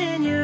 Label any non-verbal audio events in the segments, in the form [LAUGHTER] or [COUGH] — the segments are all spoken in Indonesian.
in you.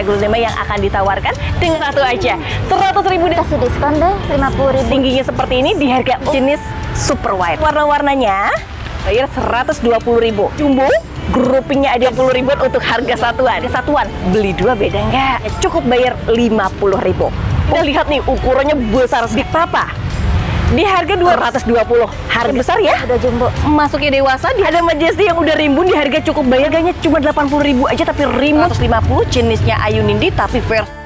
Aglonema yang akan ditawarkan dengan satu aja. 100 ribu Kasih diskon deh 50 ribu. tingginya seperti ini di harga jenis super wide warna-warnanya bayar 120 ribu. Jumbo groupingnya ada 10 ribuan untuk harga satuan. Satuan beli dua beda nggak? Cukup bayar 50 ribu. Kita lihat nih ukurannya besar big papa di harga 220 harga besar ya Udah jumbo. masuknya dewasa di ada Majesty yang udah rimbun di harga cukup bayar harganya cuma 80 ribu aja tapi rimbun 150 jenisnya Ayu Nindi tapi versi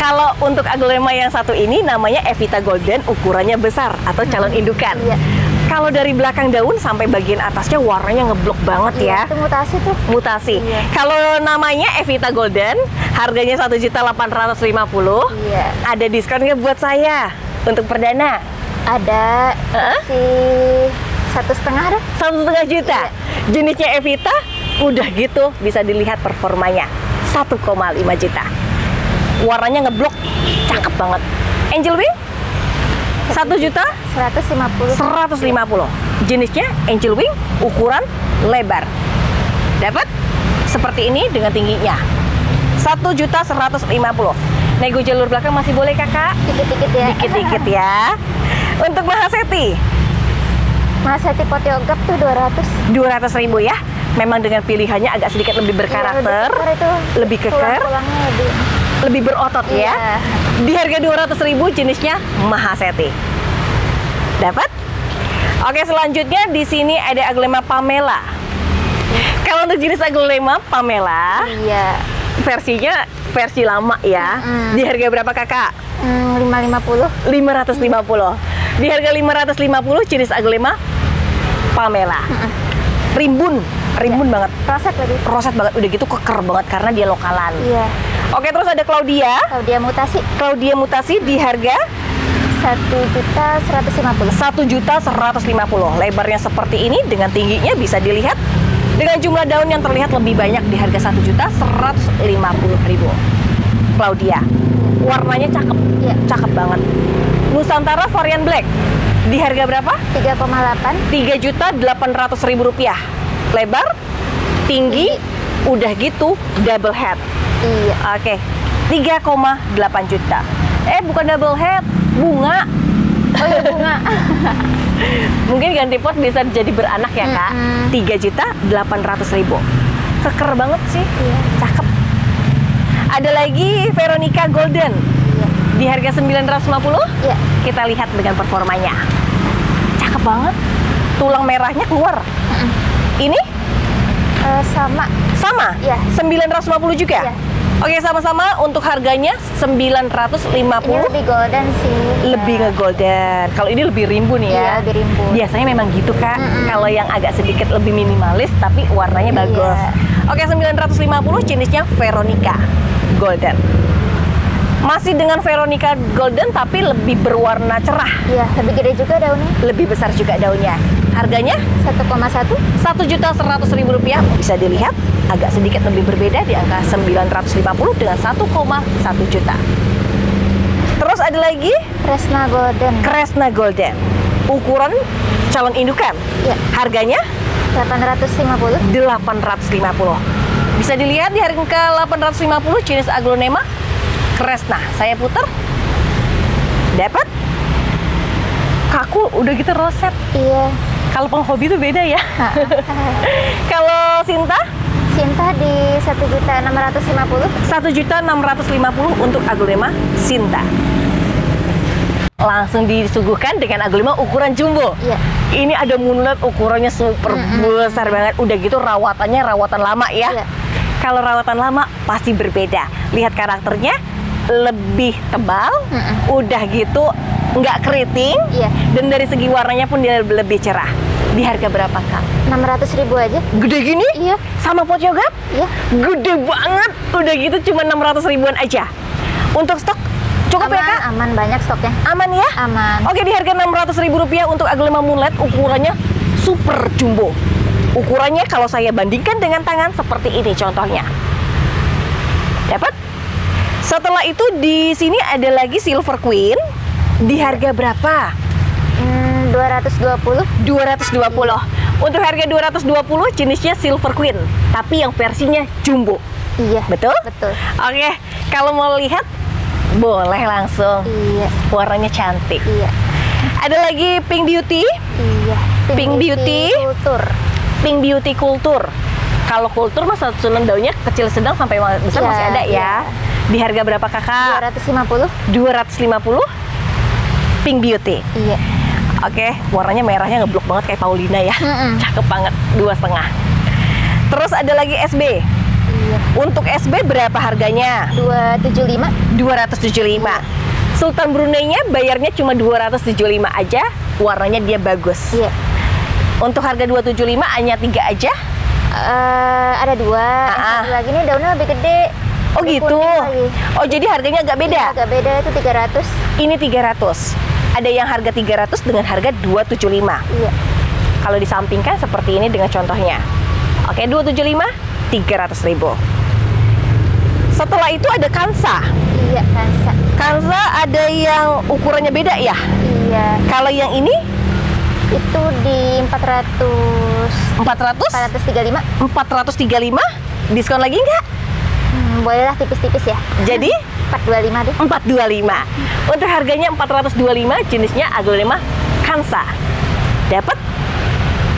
Kalau untuk aglonema yang satu ini namanya Evita Golden, ukurannya besar atau calon indukan. Iya. Kalau dari belakang daun sampai bagian atasnya warnanya ngeblok banget ya. Itu mutasi tuh. Mutasi. Iya. Kalau namanya Evita Golden, harganya satu juta 850. Iya. Ada diskon nggak buat saya untuk perdana? Ada satu setengah deh. Satu setengah juta. Jenisnya Evita, udah gitu bisa dilihat performanya. 1,5 juta. Warnanya ngeblok, cakep banget. Angel Wing? 1 juta 150. 150. Jenisnya Angel Wing, ukuran lebar. Dapat seperti ini dengan tingginya. 1 juta 150. Nego jalur belakang masih boleh kakak? Dikit-dikit ya. Dikit-dikit ya. Untuk Mahaseti, Mas Hati Potiogap tuh 200. 200 ribu ya. Memang dengan pilihannya agak sedikit lebih berkarakter, Iya, lebih keker lebih keker, lebih. lebih berotot ya. Iya. Di harga 200 ribu jenisnya Mahaseti. Dapat? Oke selanjutnya di sini ada aglonema Pamela. Kalau untuk jenis aglonema Pamela Iya. versinya versi lama ya. Mm-mm. Di harga berapa kakak? Hmm, 550. 550. Di harga 550 jenis aglonema Pamela. Rimbun, rimbun banget. Roset tadi. Roset banget, udah gitu keker banget karena dia lokalan. Iya. Oke, terus ada Claudia. Kalau dia mutasi Claudia mutasi di harga 1 juta 150. 1 juta 150. Lebarnya seperti ini dengan tingginya bisa dilihat dengan jumlah daun yang terlihat lebih banyak di harga 1 juta 150 ribu. Claudia. Warnanya cakep. Iya. Cakep banget. Nusantara varian black. Di harga berapa? 3,8. 3 juta 800 ribu rupiah. Lebar, tinggi, udah gitu double head. Iya. Oke, 3,8 juta. Eh, bukan double head, bunga. Oh iya bunga. [LAUGHS] Mungkin ganti pot bisa jadi beranak ya kak. 3 juta 800 ribu. Keker banget sih, Iya. cakep. Ada lagi Veronica Golden. Iya. Di harga 950, Iya. kita lihat dengan performanya. Cakep banget. Tulang merahnya keluar. Ini Eh, sama. sama? Iya. 950 juga? Iya. Oke, sama-sama untuk harganya 950. Ini lebih golden sih. lebih Ya. ke golden. Kalau ini lebih rimbun ya. Iya, lebih rimbun. Biasanya memang gitu kak. Mm-mm. Kalau yang agak sedikit lebih minimalis tapi warnanya Iya. bagus. Oke 950 jenisnya Veronica Golden. Masih dengan Veronica Golden tapi lebih berwarna cerah. Iya, lebih gede juga daunnya. Lebih besar juga daunnya. Harganya 1,1. satu juta seratus ribu rupiah. Bisa dilihat agak sedikit lebih berbeda di angka 950 dengan 1,1 juta. Terus ada lagi Kresna Golden. Kresna Golden. Ukuran calon indukan. Iya. Harganya 850. 850. Bisa dilihat di harga 850 jenis aglonema Kresna. Saya putar. Dapat. Kaku udah gitu roset. Iya. Kalau penghobi itu beda ya. [LAUGHS] Kalau Sinta Sinta di 1.650. 1 juta 650 untuk aglonema Sinta. Langsung disuguhkan dengan aglonema ukuran jumbo. Iya. Ini ada moonlight ukurannya super besar banget. Udah gitu rawatannya rawatan lama ya. Iya. Kalau rawatan lama pasti berbeda. Lihat karakternya lebih tebal. Mm-mm. Udah gitu nggak keriting. Iya. Dan dari segi warnanya pun dia lebih cerah. Di harga berapa kak? 600 ribu aja. Gede gini? Iya. Sama pot yoga? Iya. Gede banget. Udah gitu cuma 600 ribuan aja. Untuk stok cukup ya aman, kak? aman banyak stoknya. Aman ya? Aman. Oke di harga 600 ribu rupiah untuk aglonema moonlight ukurannya super jumbo. Ukurannya kalau saya bandingkan dengan tangan seperti ini contohnya. Setelah itu di sini ada lagi silver queen. Di harga berapa? Hmm, 220. 220. Untuk harga 220 jenisnya silver queen, tapi yang versinya jumbo. Iya. Betul? Betul. Oke, kalau mau lihat boleh langsung. Iya. Warnanya cantik. Iya. Ada lagi pink beauty, Iya. Pink Beauty. Kultur. pink beauty kultur. Kalau kultur mas susunan daunnya kecil sedang sampai besar Iya, masih ada ya. iya. Di harga berapa kakak? 250. 250 pink beauty. Iya. Oke, warnanya merahnya ngeblok banget kayak Paulina ya. Mm-mm. Cakep banget, dua setengah. Terus ada lagi SB. Iya. Untuk SB berapa harganya? 275. 275. Sultan Brunei-nya bayarnya cuma 275 aja, warnanya dia bagus. Iya. Untuk harga 275 hanya tiga aja. Eh, ada dua. Ah, ah. satu lagi nih daunnya lebih gede. Oh Lebih gitu. Oh jadi harganya agak beda. Iya, agak beda itu 300. Ini 300. Ada yang harga 300 dengan harga 275. Iya. Kalau disampingkan seperti ini dengan contohnya. Oke, 275 300 ribu. Setelah itu ada Kansa. Iya, kansa. Kansa ada yang ukurannya beda ya. Iya. Kalau yang ini Itu di 400 400 435. 435 diskon lagi nggak? Hmm, bolehlah tipis-tipis ya. Jadi [LAUGHS] 425 deh. 425. Untuk harganya 425 jenisnya aglonema Kansa. Dapat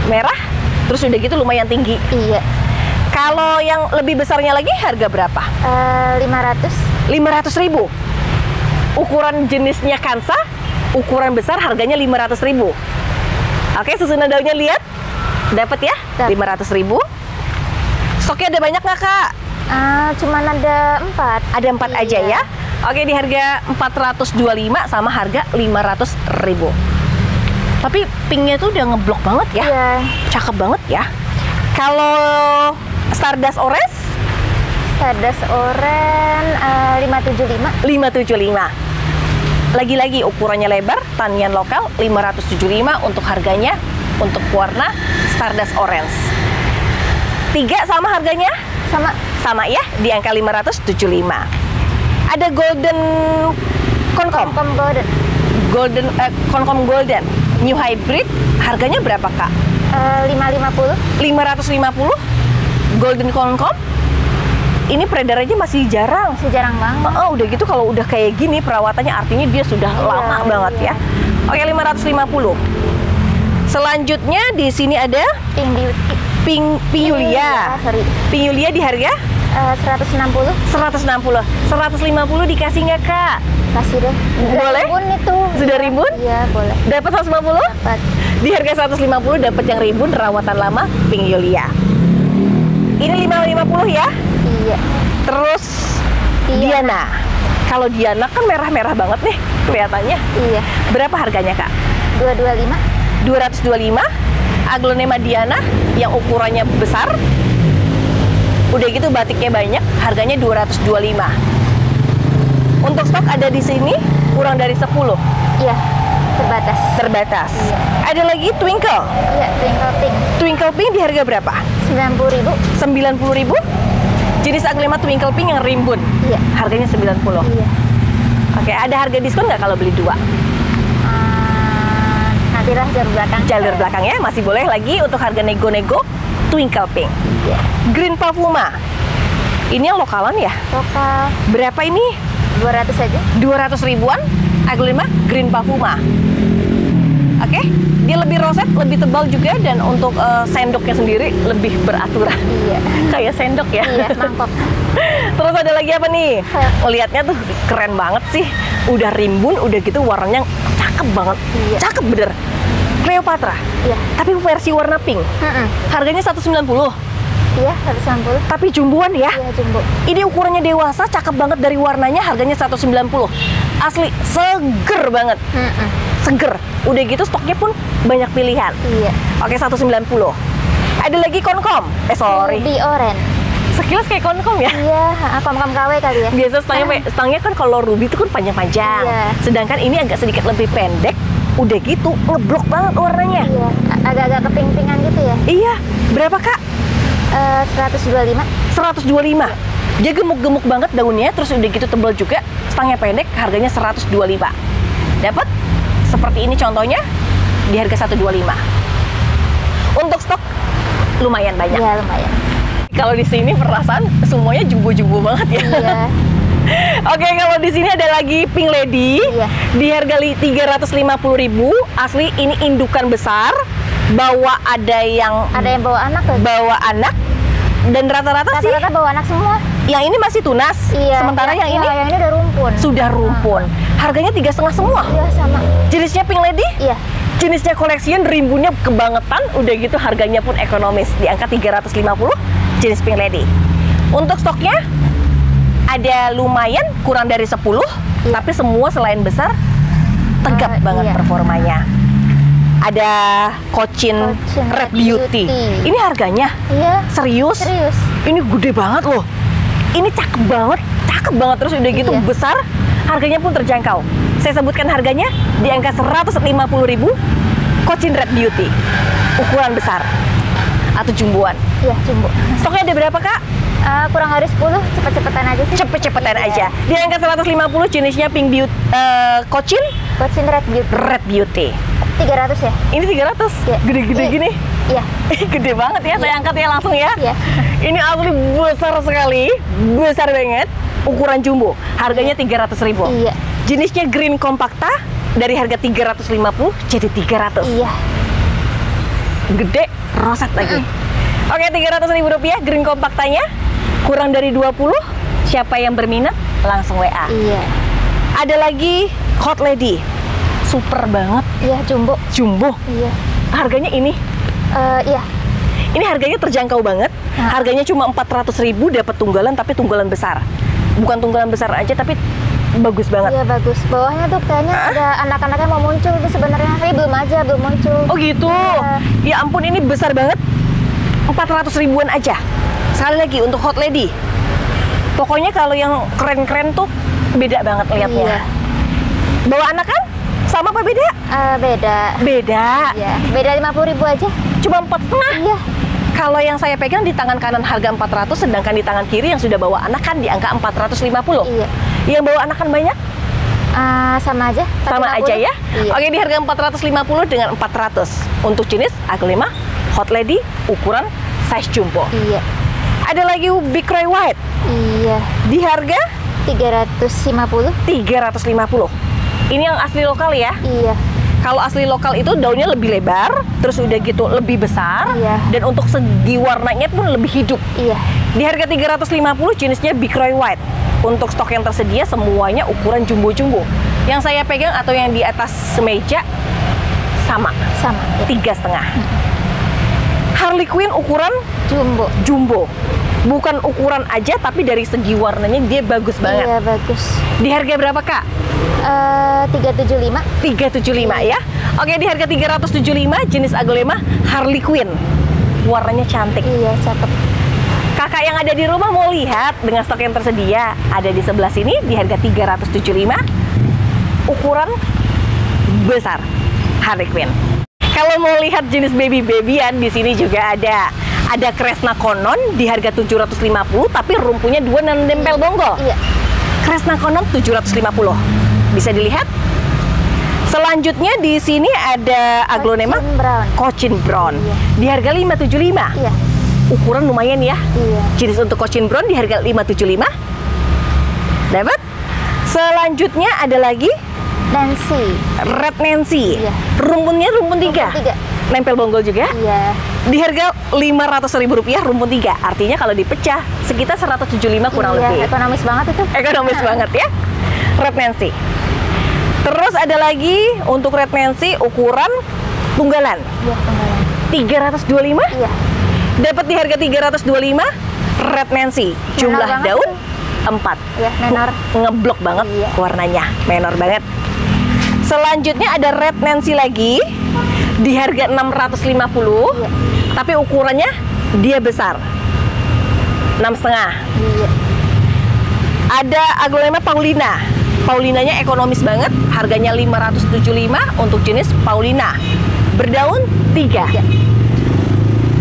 merah terus udah gitu lumayan tinggi. Iya. Kalau yang lebih besarnya lagi harga berapa? Eh, 500. 500 ribu. Ukuran jenisnya Kansa, ukuran besar harganya 500 ribu. Oke, susunan daunnya lihat. Dapat ya? Dapat. 500 ribu. Stoknya ada banyak nggak kak? Ah, cuman ada 4. Ada empat aja Iya. ya. Oke, di harga 425 sama harga 500 ribu. Tapi pinknya tuh udah ngeblok banget ya. Iya. Cakep banget ya. Kalau Stardust Orange Stardust Orange eh, 575. 575. Lagi-lagi ukurannya lebar, tanian lokal 575 untuk harganya untuk warna Stardust Orange. Tiga sama harganya? Sama Sama ya, di angka 575. Ada golden konkom, Komkom Golden. golden eh, konkom golden, new hybrid, harganya berapa kak? Eh, 550. 550 golden konkom. Ini peredarannya masih jarang. Masih jarang banget. Oh, udah gitu kalau udah kayak gini perawatannya artinya dia sudah Iya, lama banget iya. ya. Oke, 550. Selanjutnya di sini ada Pink Beauty. Pink Pink Yulia. Sorry. Pink Yulia di harga Eh, 160 160. 150 dikasih nggak kak? kasih deh. Boleh? ribbon itu. Sudah ribbon? Iya, boleh. Dapat 150? Dapat. Di harga 150 dapat yang ribbon rawatan lama Pink Yulia. Ini 550 ya. Iya. Terus Diana. Diana. Kalau Diana kan merah-merah banget nih kelihatannya. Iya. Berapa harganya kak? 225 225 aglonema Diana yang ukurannya besar udah gitu batiknya banyak harganya 225 untuk stok ada di sini kurang dari 10 Iya. Terbatas. terbatas Iya. ada lagi twinkle Iya, twinkle pink. twinkle pink di harga berapa 90.000. 90.000 jenis aglonema twinkle pink yang rimbun Iya. harganya 90 Iya. oke ada harga diskon nggak kalau beli dua Ah, nantilah jalur belakang. jalur belakang ya masih boleh lagi untuk harga nego-nego twinkle pink Iya. green pavuma ini yang lokalan ya Lokal berapa ini 200 aja. 200 ribuan aglonema green pavuma oke dia lebih roset lebih tebal juga dan untuk eh, sendoknya sendiri lebih beraturan Iya. kayak sendok ya Iya, mangkok. [LAUGHS] terus ada lagi apa nih lihatnya tuh keren banget sih udah rimbun udah gitu warnanya cakep banget Iya. cakep bener Cleopatra Iya. tapi versi warna pink Mm-mm. harganya 190 Iya, 160. tapi jumboan ya Iya, jumbo. ini ukurannya dewasa cakep banget dari warnanya harganya 190 asli seger banget Mm-mm. Seger. Udah gitu stoknya pun banyak pilihan. Iya. oke 190 ada lagi konkom eh sorry. Ruby orange. sekilas kayak konkom ya? Iya, ah, kom-kom KW kali ya. biasa stangnya pe- stangnya kan kalau ruby itu kan panjang-panjang. Iya. sedangkan ini agak sedikit lebih pendek. Udah gitu ngeblok banget warnanya. Iya, agak-agak keping-pingan gitu ya. iya. Berapa kak? Eh, 125. 125 dia gemuk-gemuk banget daunnya terus udah gitu tebal juga. Stangnya pendek harganya 125 dapat seperti ini contohnya di harga 125 untuk stok lumayan banyak Iya, lumayan. kalau di sini perasaan semuanya jumbo-jumbo banget ya Iya. [LAUGHS] Oke, kalau di sini ada lagi Pink Lady Iya. di harga li- 350.000. Asli ini indukan besar, bawa ada yang Ada yang bawa anak tuh. bawa anak dan rata-rata sih Rata-rata bawa anak semua. Yang ini masih tunas. Iya. Sementara yang iya, ini yang ini udah rumpun. sudah rumpun. Harganya tiga setengah semua. Iya, sama. Jenisnya Pink Lady, Iya. jenisnya koleksian, rimbunnya kebangetan, udah gitu harganya pun ekonomis di angka 350 jenis Pink Lady. Untuk stoknya ada lumayan kurang dari 10, Iya. tapi semua selain besar tegap Eh, banget iya. performanya. Ada Cochin, Cochin Red Red Beauty. Beauty. Ini harganya Iya. serius? Serius. Ini gede banget loh. Ini cakep banget, cakep banget terus udah gitu Iya. besar, harganya pun terjangkau. Saya sebutkan harganya di angka 150.000 Cochin Red Beauty. Ukuran besar atau jumboan. Iya, jumbo. Stoknya ada berapa, Kak? Eh, kurang dari 10, cepet-cepetan aja sih. Cepet-cepetan Iya. aja. Di angka 150 jenisnya Pink Beauty eh, Cochin Cochin Red Beauty. Red Beauty. 300 ya? Ini 300. Iya. Gede-gede Iya. gini. Iya. [LAUGHS] Gede banget ya, saya angkat ya langsung ya. Iya. Ini asli besar sekali, besar banget. Ukuran jumbo, harganya 300.000. Iya. Jenisnya green compacta dari harga 350 jadi 300. Iya. Gede, roset lagi. Oke, 300 ribu rupiah green kompaktanya. Kurang dari 20. Siapa yang berminat langsung WA. Iya. Ada lagi Hot Lady. Super banget, Iya, jumbo. jumbo. Iya. Harganya ini Eh, iya. Ini harganya terjangkau banget. Nah. Harganya cuma 400.000 dapat tunggalan tapi tunggalan besar. Bukan tunggalan besar aja tapi bagus banget. Iya, bagus. Bawahnya tuh kayaknya ada anak-anaknya mau muncul tuh sebenarnya. Tapi belum aja, belum muncul. Oh gitu. Iya. Ya ampun ini besar banget. 400 ribuan aja. Sekali lagi untuk Hot Lady. Pokoknya kalau yang keren-keren tuh beda banget lihatnya. Iya. Bawa anak kan? Sama apa beda? Eh, beda. Beda. Iya. Beda 50 ribu aja. Cuma empat setengah. Iya. Kalau yang saya pegang di tangan kanan harga 400, sedangkan di tangan kiri yang sudah bawa anak kan di angka 450. Iya. Yang bawa anak kan banyak? Eh, sama aja. sama 450. aja ya. Iya. Oke di harga 450 dengan 400 untuk jenis A5 Hot Lady ukuran size jumbo. Iya. Ada lagi Big Ray White Iya. di harga 350. 350. Ini yang asli lokal ya. Iya. Kalau asli lokal itu daunnya lebih lebar, terus udah gitu lebih besar, Iya. dan untuk segi warnanya pun lebih hidup. Iya. Di harga 350 jenisnya Big Roy White. Untuk stok yang tersedia semuanya ukuran jumbo-jumbo. Yang saya pegang atau yang di atas semeja sama, Sama. Ya. tiga setengah. Harley Quinn ukuran Jumbo. jumbo. Bukan ukuran aja, tapi dari segi warnanya dia bagus banget. Iya bagus. Di harga berapa kak? Eh 375. 375 ya. Oke, di harga 375 jenis aglema Harley Quinn. Warnanya cantik. Iya cakep. Kakak yang ada di rumah mau lihat dengan stok yang tersedia ada di sebelah sini di harga 375 ukuran besar Harley Quinn. Kalau mau lihat jenis baby babyan di sini juga ada. Ada Kresna Konon di harga 750 tapi rumpunya dua dan nempel bonggol. Iya. Kresna Konon 750. Bisa dilihat. Selanjutnya di sini ada aglonema Cochin Brown. Cochin Brown Iya. di harga 575. Iya. Ukuran lumayan ya. Iya. Jenis untuk Cochin Brown di harga 575. Dapat. Selanjutnya ada lagi Nancy. Red Nancy. Iya. Rumpunnya rumpun tiga. Rumpun tiga. Nempel bonggol juga. Iya. Di harga 500 ribu rupiah rumpun tiga. Artinya kalau dipecah sekitar 175 kurang iya. lebih. Ekonomis banget itu. Ekonomis [LAUGHS] banget ya. Red Nancy. Terus ada lagi untuk Red Nancy ukuran tunggalan Iya tunggalan. 325 Iya. dapat di harga 325 Red Nancy. Jumlah banget daun tuh. 4. Iya, menor. Ngeblok banget Iya. warnanya, menor banget. Selanjutnya ada Red Nancy lagi di harga 650. Iya. Tapi ukurannya dia besar. 6 setengah. Iya. Ada aglonema Paulina. Paulinanya ekonomis banget, harganya 575 untuk jenis Paulina. Berdaun 3. Tiga.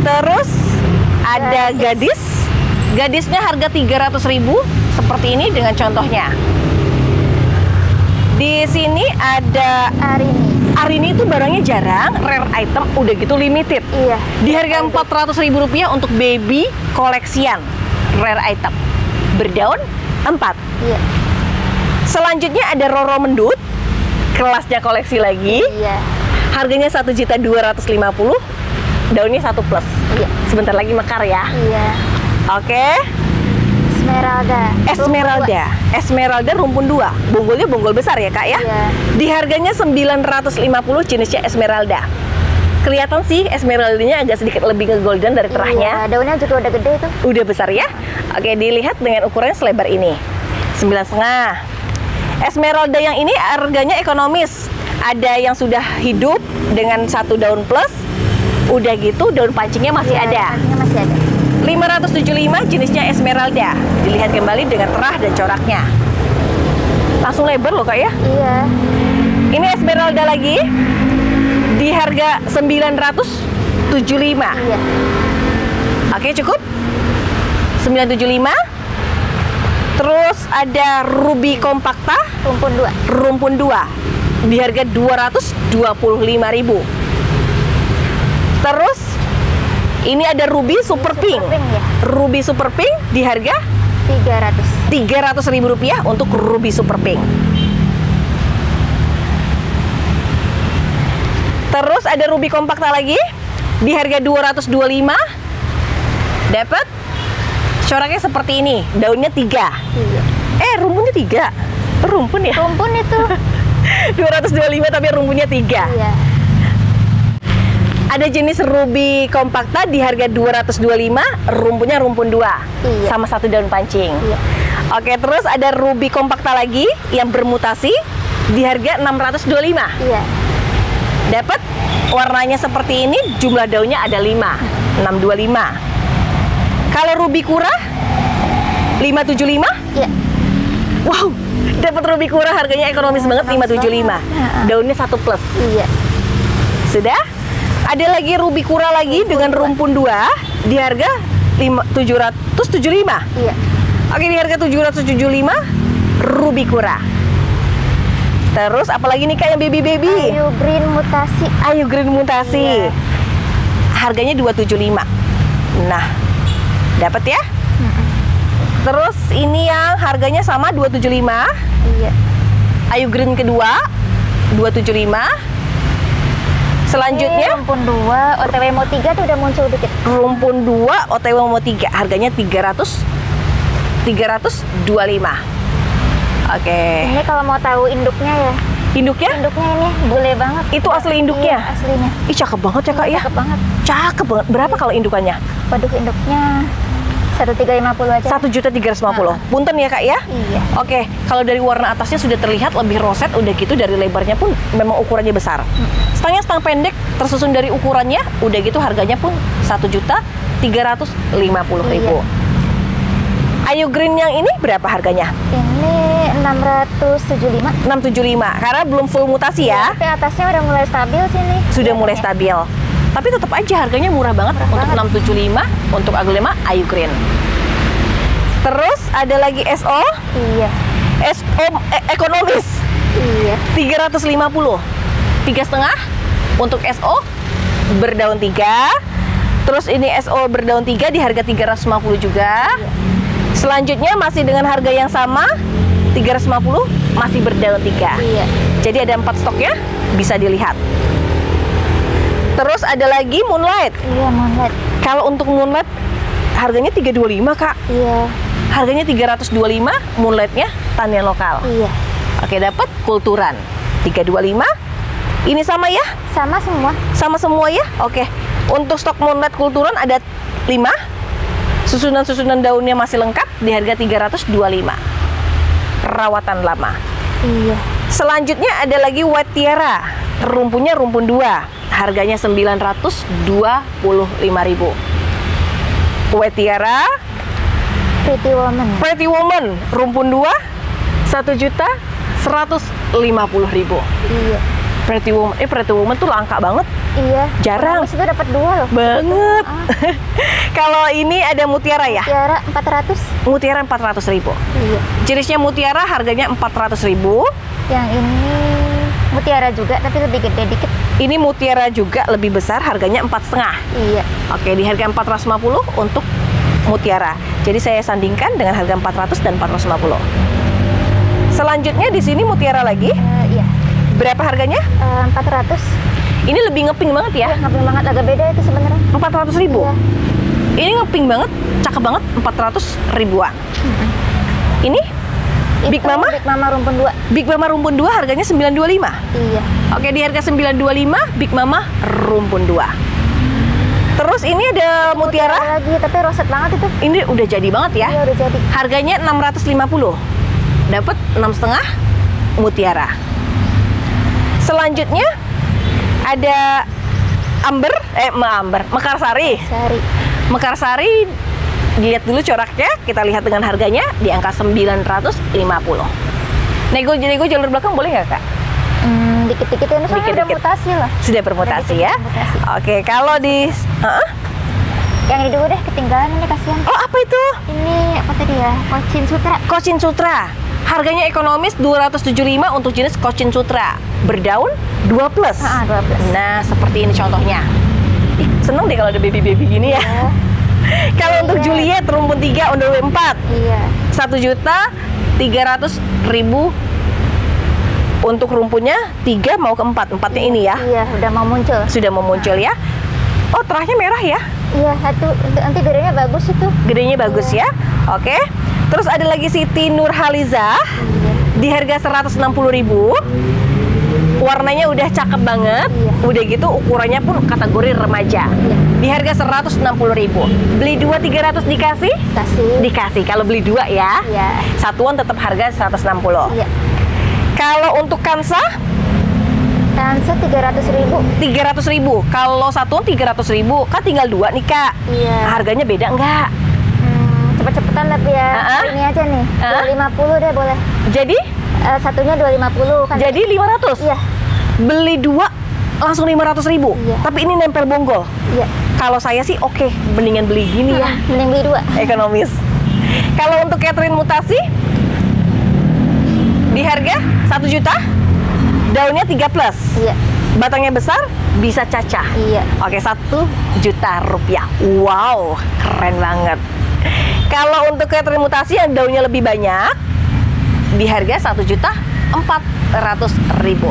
Terus ada gadis. Gadisnya harga 300.000 seperti ini dengan contohnya. Di sini ada Hari ini. Itu barangnya jarang, rare item, udah gitu limited. Iya. Di harga 400.000 rupiah untuk baby koleksian rare item. Berdaun 4. Iya. Selanjutnya ada Roro Mendut, kelasnya koleksi lagi. Iya. Harganya 1.250, daunnya satu plus. Iya. Sebentar lagi mekar ya. Iya. Oke, Esmeralda. Esmeralda. Esmeralda rumpun 2. Bonggolnya bonggol besar ya, Kak ya? Iya. Di harganya 950 jenisnya Esmeralda. Kelihatan sih Esmeraldanya agak sedikit lebih ke golden dari terahnya. Iya, daunnya juga udah gede tuh. Udah besar ya. Oke, dilihat dengan ukurannya selebar ini. 9,5. Esmeralda yang ini harganya ekonomis. Ada yang sudah hidup dengan satu daun plus. Udah gitu daun pancingnya masih Iya, ada. pancingnya masih ada. 575 jenisnya Esmeralda. Dilihat kembali dengan terah dan coraknya. Langsung lebar loh kak ya. Iya. Ini Esmeralda lagi di harga 975. Iya. Oke cukup 975 Terus ada Ruby Kompakta Rumpun dua. rumpun 2 di harga 225.000. Terus ini ada Ruby Super Pink. Pink ya. Ruby Super Pink di harga 300. Rp300.000 rupiah untuk Ruby Super Pink. Terus ada Ruby Kompakta lagi di harga 225. Dapat coraknya seperti ini, daunnya tiga. Iya. Eh, rumpunnya tiga. Rumpun ya? Rumpun itu. [LAUGHS] 225 tapi rumpunnya tiga. iya. Ada jenis Ruby Kompakta di harga 225, rumpunnya rumpun dua. Iya. Sama satu daun pancing. Iya. Oke, terus ada Ruby Kompakta lagi yang bermutasi di harga 625. Iya. Dapat warnanya seperti ini, jumlah daunnya ada 5, 625. Kalau Ruby Kura 575, Iya. wow, dapat Ruby Kura harganya ekonomis banget Ekonomis 575. banget. Heeh. Daunnya satu plus. Iya. Sudah? Ada lagi Ruby Kura lagi dengan rumpun 2 di harga 5, 775. Iya. Oke, di harga 775 Ruby Kura. Terus apalagi nih Kak yang baby-baby? Ayu green mutasi. Ayu Green Mutasi. Iya. Harganya 275. Nah, dapat ya? Terus ini yang harganya sama 275. Iya. Ayu Green kedua 275. Selanjutnya Ini rumpun 2, OTW mau 3 tuh udah muncul dikit. rumpun 2 OTW mau 3 harganya 300 325. Oke. Ini kalau mau tahu induknya ya. Induknya Induknya ini bule banget. itu asli induknya. Iya, aslinya. Ih cakep banget ya kak ya. Cakep banget. Cakep banget. Berapa kalau indukannya? Waduh induknya 1350 aja. Satu juta tiga ratus lima puluh. Punten ya kak ya. Iya. Oke, kalau dari warna atasnya sudah terlihat lebih roset, udah gitu dari lebarnya pun memang ukurannya besar. Stangnya stang pendek, tersusun dari ukurannya, udah gitu harganya pun satu juta tiga ratus lima puluh ribu. Ayu Green yang ini berapa harganya? Ini 675. 675 karena belum full mutasi ya. Tapi atasnya udah mulai stabil sini. Sudah mulai stabil. Tapi tetap aja harganya murah banget untuk banget. 675 untuk aglema Ayu Green. Terus ada lagi SO, Iya. SO e- ekonomis. Iya. 350 tiga setengah untuk SO berdaun 3 terus ini SO berdaun 3 di harga 350 juga selanjutnya masih dengan harga yang sama 350 masih berdaun 3 Iya. jadi ada empat stoknya bisa dilihat terus ada lagi Moonlight Iya, Moonlight. kalau untuk Moonlight harganya 325 kak Iya. harganya 325 Moonlightnya tanian lokal Iya. Oke, dapat kulturan 325. Ini sama ya? Sama semua. Sama semua ya? Oke. Untuk stok moonlight kulturan ada 5. Susunan-susunan daunnya masih lengkap di harga 325. Perawatan lama. Iya. Selanjutnya ada lagi white tiara. Rumpunnya rumpun 2. Harganya 925.000. White tiara, Pretty Woman. Pretty Woman, rumpun 2 1 juta 150 ribu. Iya. Pretty Woman, eh Pretty Woman tuh langka banget, Iya. Jarang. Itu dapat dua loh. banget. Ah. [LAUGHS] Kalau ini ada mutiara ya, Tiara 400. mutiara 400 ribu. Iya. Jenisnya mutiara harganya 400 ribu. Yang ini mutiara juga tapi lebih gede dikit. Ini mutiara juga lebih besar, harganya empat setengah. Iya. Oke, di harga 450 untuk mutiara. Jadi saya sandingkan dengan harga 400 dan 450. Selanjutnya di sini mutiara lagi. Eh, iya. Berapa harganya? Eh, 400. Ini lebih ngeping banget ya. Ngapin banget agak beda itu sebenarnya. 400 ribu. Iya. Ini ngeping banget, cakep banget, 400 ribuan. Ini Big Itu Mama? Big Mama rumpun 2. Big Mama rumpun 2 harganya 925. Iya. Oke, di harga 925 Big Mama rumpun 2. Terus ini ada mutiara. lagi tapi roset banget itu. Ini udah jadi banget ya. Iya udah jadi. Harganya 650. Dapat 6 setengah mutiara. Selanjutnya ada amber eh amber mekarsari. Sehari. Mekarsari dilihat dulu coraknya, kita lihat dengan harganya di angka 950. Nego nego jalur belakang boleh nggak kak? Hmm, dikit-dikit ini soalnya udah Dikit-dikit. mutasi lah. Sudah bermutasi ya? Bermutasi. Oke, kalau di Heeh. Yang ini dulu deh ketinggalan ini kasihan. Oh, apa itu? Ini apa tadi ya? Kocin Sutra. Cochin Sutra. Harganya ekonomis 275 untuk jenis Cochin Sutra. Berdaun 2 plus. Ah, 12. Nah, seperti ini contohnya. Ih, seneng deh kalau ada baby-baby gini ya. Ya, [LAUGHS] kalau untuk Iya. Juliet rumpun 3 under 4 iya. 1 juta 300 ribu. Untuk rumpunnya 3 mau ke 4 empatnya ini ya. Iya, udah mau muncul. sudah mau muncul ya. Oh terahnya merah ya. Iya, satu. Nanti gedenya bagus itu. gedenya bagus ya. Oke. Terus ada lagi Siti Nurhaliza. Iya. di harga 160.000 ribu warnanya udah cakep banget Iya. udah gitu ukurannya pun kategori remaja Iya. di harga 160.000 ribu beli dua 300 dikasih Kasih. dikasih kalau beli dua ya Iya. satuan tetap harga 160 Iya. kalau untuk kansa Tansa 300 ribu. 300 ribu kalau satuan 300 ribu kan tinggal dua nih kak Iya. harganya beda enggak Hmm, cepet-cepetan tapi ya. Ah-ah. Ini aja nih. Ah. 250 deh boleh. jadi Eh, satunya 250 kan. jadi 500 Iya. beli dua langsung 500 ribu Iya. tapi ini nempel bonggol Iya. kalau saya sih oke mendingan beli gini ya Mending beli dua. ekonomis kalau untuk Catherine mutasi di harga 1 juta daunnya 3 plus Iya. batangnya besar bisa cacah Iya. Oke, satu juta rupiah. Wow, keren banget. Kalau untuk Catherine mutasi yang daunnya lebih banyak, di harga satu juta empat ratus ribu.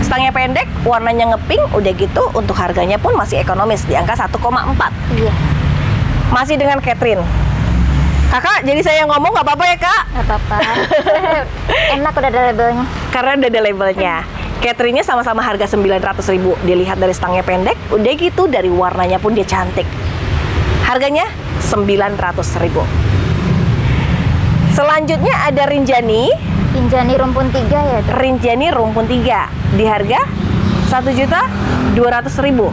stangnya pendek, warnanya ngepink, udah gitu untuk harganya pun masih ekonomis di angka 1,4. Iya. Masih dengan Catherine. Kakak, jadi saya yang ngomong nggak apa-apa ya kak? Nggak apa-apa. [LAUGHS] Enak udah ada labelnya. Karena udah ada labelnya. Catherine-nya sama-sama harga 900 ribu. Dilihat dari stangnya pendek, udah gitu dari warnanya pun dia cantik. Harganya 900 ribu. Selanjutnya ada Rinjani. Injani rumpun tiga ya. tuh. Rinjani rumpun 3 di harga 1 juta 200 ribu.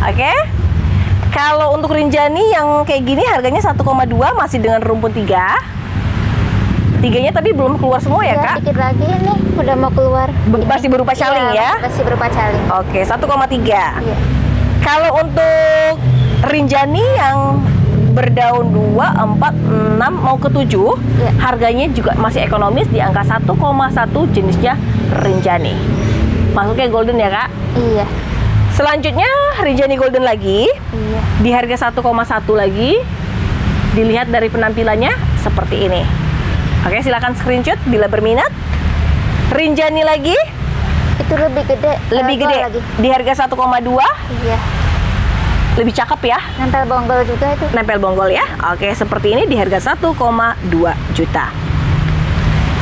Oke. Kalau untuk Rinjani yang kayak gini harganya 1,2 masih dengan rumpun 3. Tiganya tadi belum keluar semua ya, Ya, Kak? dikit lagi nih udah mau keluar. Be- masih berupa caling ya? Iya, Masih berupa caling. Oke, 1,3. Iya. Kalau untuk Rinjani yang berdaun 2, 4, 6 mau ke 7, Iya. harganya juga masih ekonomis di angka 1,1 jenisnya Rinjani. Masuknya golden ya, Kak? Iya. Selanjutnya Rinjani golden lagi Iya. di harga 1,1 lagi. Dilihat dari penampilannya seperti ini. Oke, silakan screenshot bila berminat. Rinjani lagi Itu lebih gede. lebih eh, gede Lagi. di harga 1,2 Iya. Lebih cakep ya? Nempel bonggol juga itu. nempel bonggol ya? Oke seperti ini di harga 1,2 juta.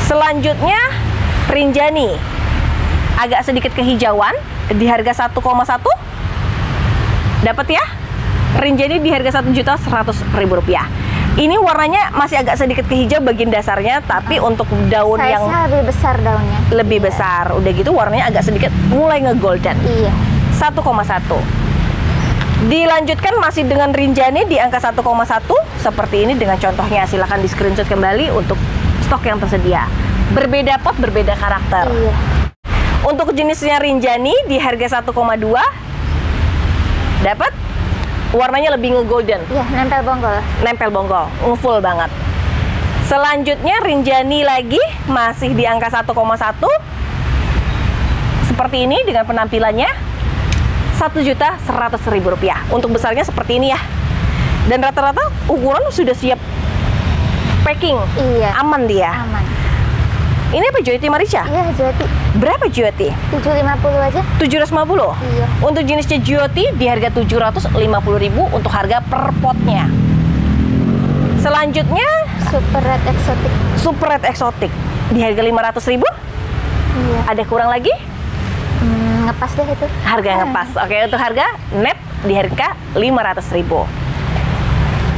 Selanjutnya Rinjani. Agak sedikit kehijauan di harga 1,1 dapat ya? Rinjani di harga 1 juta 100 ribu rupiah. Ini warnanya masih agak sedikit kehijau bagian dasarnya tapi untuk daun yang lebih besar daunnya. lebih Iya. besar. Udah gitu warnanya agak sedikit mulai ngegolden. Iya. 1,1 Dilanjutkan masih dengan Rinjani di angka 1,1 seperti ini dengan contohnya silahkan di screenshot kembali untuk stok yang tersedia. Berbeda pot, berbeda karakter. Iya. Untuk jenisnya Rinjani di harga 1,2 dapat warnanya lebih nge-golden, Iya, nempel bonggol. nempel bonggol, ngefull banget. Selanjutnya Rinjani lagi masih di angka 1,1 seperti ini dengan penampilannya satu juta seratus ribu rupiah. Untuk besarnya seperti ini ya. Dan rata-rata ukuran sudah siap packing, Iya. aman dia. Aman. Ini apa Joyti Marica? Iya, jadi Berapa Joyti? 750 aja. 750. Iya. Untuk jenisnya Jyoti di harga 750.000 untuk harga per potnya. Selanjutnya Super red exotic. Super Red Exotic di harga 500.000. Iya. Ada kurang lagi? Hmm, ngepas deh itu. Harga yang ngepas. Oke, untuk harga net di harga 500.000.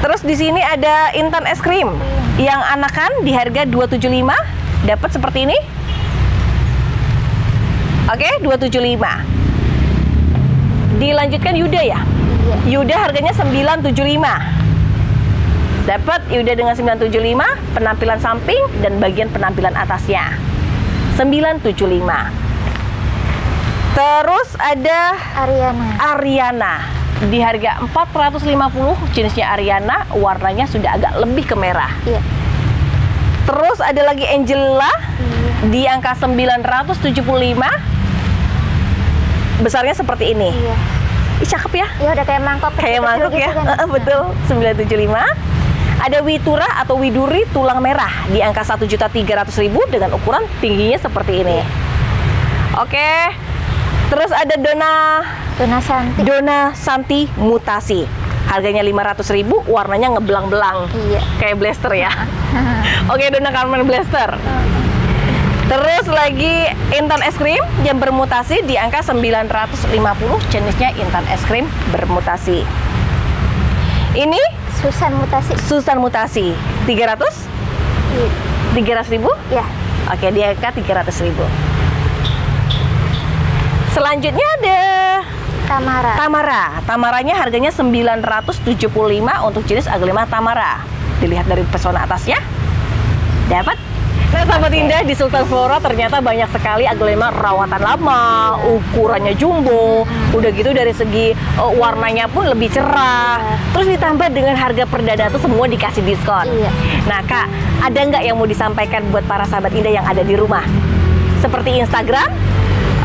Terus di sini ada Intan es krim yang anakan di harga 275 dapat seperti ini. Oke, 275. Dilanjutkan Yuda ya. Iya. Yuda harganya 975. Dapat Yuda dengan 975, penampilan samping dan bagian penampilan atasnya. 975. Terus ada Ariana. Ariana di harga 450 jenisnya Ariana warnanya sudah agak lebih ke merah. Iya. Terus ada lagi Angela Iya. di angka 975 besarnya seperti ini. Iya. Ih, cakep ya. Ya udah kayak mangkok. Kayak kecil-kecil mangkuk ya. gitu kan. [LAUGHS] Betul. 975. Ada Witura atau Widuri tulang merah di angka 1.300.000 dengan ukuran tingginya seperti ini. Oke. Terus ada Dona Tuna Santi. Dona Santi Mutasi. Harganya 500.000, warnanya ngebelang-belang. Iya. Kayak blaster ya. [LAUGHS] Oke, Dona Carmen Blaster. Terus lagi Intan es krim yang bermutasi di angka 950 jenisnya Intan es krim bermutasi. Ini Susan mutasi. Susan mutasi 300 Iya. 300 ribu Ya. Oke, di angka 300 ribu. Selanjutnya ada Tamara. Tamara. Tamaranya harganya 975 untuk jenis aglema Tamara. Dilihat dari pesona atasnya. Dapat. Nah, sahabat indah di Sultan Flora ternyata banyak sekali aglema rawatan lama, ukurannya jumbo, udah gitu dari segi uh, warnanya pun lebih cerah. Terus ditambah dengan harga perdana tuh semua dikasih diskon. Iya. Nah, Kak, ada nggak yang mau disampaikan buat para sahabat indah yang ada di rumah? Seperti Instagram,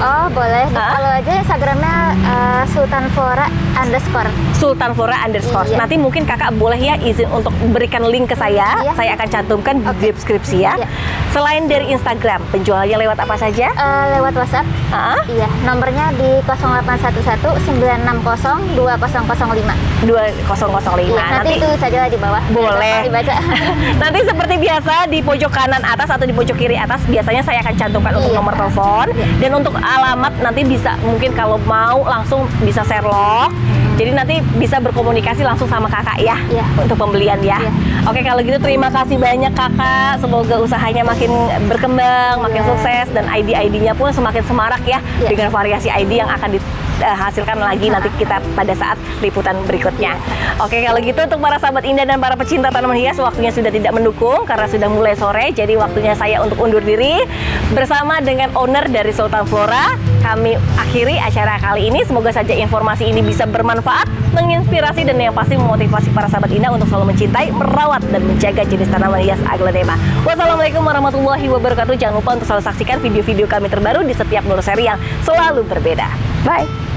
Oh boleh. Kalau aja Instagramnya eh, uh, Sultan Flora underscore. Sultan Flora underscore. Iya. Nanti mungkin kakak boleh ya izin untuk berikan link ke saya. Iya. Saya akan cantumkan di Oke. deskripsi ya. Iya. Selain dari Instagram, penjualannya lewat apa saja? Uh, lewat WhatsApp. Ah, Iya, nomornya di 0811 960 2005. 2005. Iya, nanti, nanti tulis saja di bawah. Boleh. Dibaca. [LAUGHS] Nanti seperti biasa di pojok kanan atas atau di pojok kiri atas biasanya saya akan cantumkan untuk Iya. nomor telepon dan untuk alamat nanti bisa mungkin kalau mau langsung bisa share log. Jadi nanti bisa berkomunikasi langsung sama kakak ya Iya. untuk pembelian ya. Iya. Oke kalau gitu terima kasih banyak kakak. Semoga usahanya makin berkembang, makin Iya. sukses dan ID-ID-nya pun semakin semarak ya Iya. dengan variasi ID yang akan dihasilkan lagi nanti kita pada saat liputan berikutnya. Oke kalau gitu untuk para sahabat indah dan para pecinta tanaman hias waktunya sudah tidak mendukung karena sudah mulai sore jadi waktunya saya untuk undur diri bersama dengan owner dari Sultan Flora. Kami akhiri acara kali ini. Semoga saja informasi ini bisa bermanfaat, menginspirasi dan yang pasti memotivasi para sahabat indah untuk selalu mencintai, merawat dan menjaga jenis tanaman hias aglaonema. Wassalamualaikum warahmatullahi wabarakatuh. Jangan lupa untuk selalu saksikan video-video kami terbaru di setiap Nur Seri yang selalu berbeda. Bye.